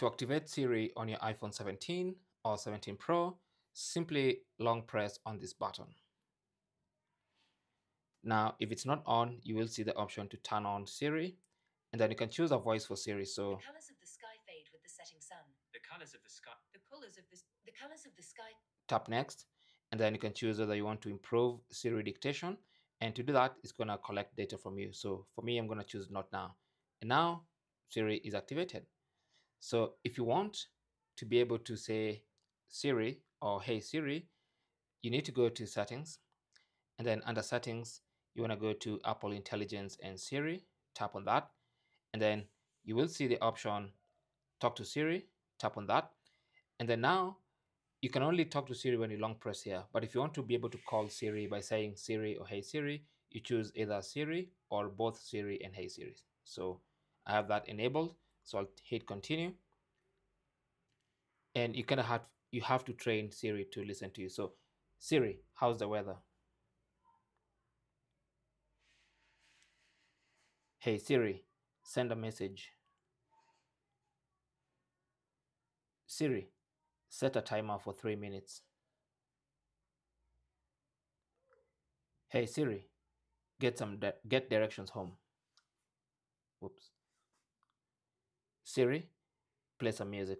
To activate Siri on your iPhone 17 or 17 Pro, simply long press on this button. Now, if it's not on, you will see the option to turn on Siri, and then you can choose a voice for Siri. So, The colors of the sky fade with the setting sun. The colors of the sky. The colors of this. The colors of the sky. tap next, and then you can choose whether you want to improve Siri dictation. And to do that, it's gonna collect data from you. So for me, I'm gonna choose not now. And now Siri is activated. So if you want to be able to say Siri or Hey Siri, you need to go to settings and then under settings, you want to go to Apple Intelligence and Siri, tap on that, and then you will see the option talk to Siri, tap on that, and then now you can only talk to Siri when you long press here. But if you want to be able to call Siri by saying Siri or Hey Siri, you choose either Siri or both Siri and Hey Siri. So I have that enabled. So I'll hit continue. And you kind of have you have to train Siri to listen to you. So Siri, how's the weather? Hey Siri, send a message. Siri, set a timer for three minutes. Hey Siri, get some di- get directions home. Whoops. Siri, play some music.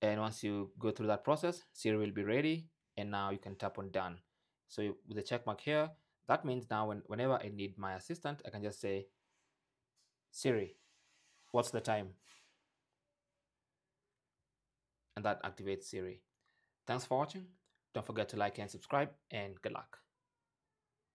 And once you go through that process, Siri will be ready, and now you can tap on done. So with the check mark here, that means now when, whenever I need my assistant, I can just say, Siri, what's the time? And that activates Siri. Thanks for watching. Don't forget to like and subscribe, and good luck.